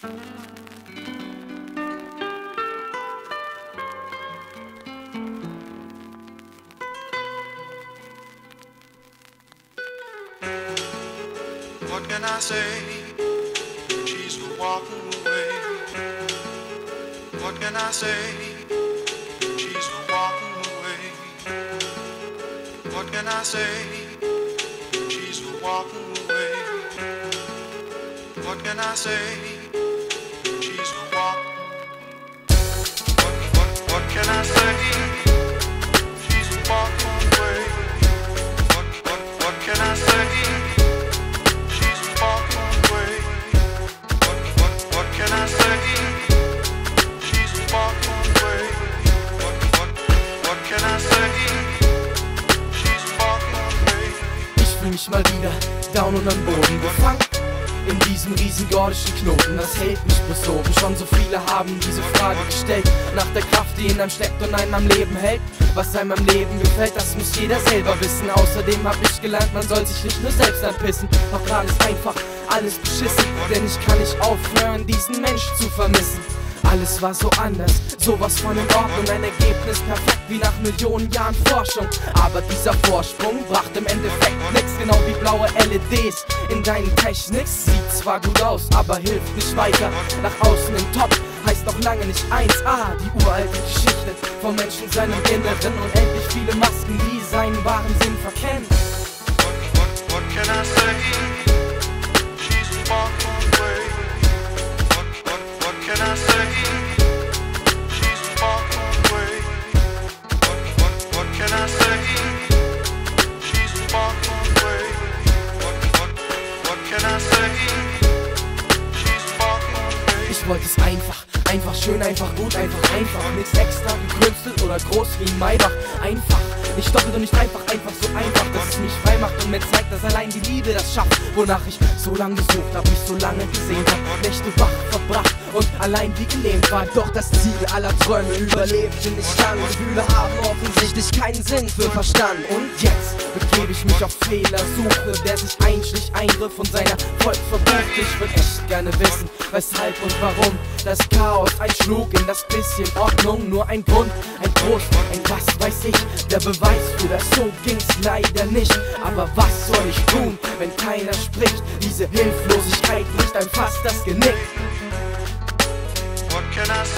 What can I say? She's walking away. What can I say? She's walking away. What can I say? She's walking away. What can I say? Mal wieder down und am Boden gefangen. In diesem riesen gordischen Knoten, das hält mich bis oben. Schon so viele haben diese Frage gestellt. Nach der Kraft, die in einem steckt und einen am Leben hält. Was einem am Leben gefällt, das muss jeder selber wissen. Außerdem hab ich gelernt, man soll sich nicht nur selbst anpissen. Doch gerade ist einfach alles beschissen, denn ich kann nicht aufhören, diesen Mensch zu vermissen. Alles war so anders, sowas von in Ordnung, ein Ergebnis perfekt wie nach Millionen Jahren Forschung. Aber dieser Vorsprung brachte im Endeffekt nix, genau wie blaue LEDs in deinen Technics. Sieht zwar gut aus, aber hilft nicht weiter. Nach außen im Top heißt noch lange nicht 1A. Die uralte Geschichte vom Menschen seinem Inneren. Unendlich viele Masken, die seinen wahren Sinn verkennen. What, what, what wollte es einfach, einfach schön, einfach gut, einfach einfach. Nichts extra gekünstelt oder groß wie Maybach. Einfach, nicht doppelt und nicht einfach, einfach so einfach, dass es mich frei macht und mir zeigt, dass allein die Liebe das schafft. Wonach ich so lange gesucht hab, mich so lange gesehen hab, Nächte wach verbracht und allein wie gelähmt war. Doch das Ziel aller Träume überlebte nicht lang. Gefühle haben offensichtlich keinen Sinn für Verstand. Und jetzt begebe ich mich auf Fehlersuche, der sich einschlich, Eingriff von seiner Volk verbucht. Ich will echt gerne wissen, weshalb und warum das Chaos einschlug in das bisschen Ordnung. Nur ein Grund, ein Trost, ein was weiß ich. Der Beweis für das so ging's leider nicht. Aber was soll ich tun, wenn keiner spricht? Diese Hilflosigkeit bricht ein fast das Genick. What can I say?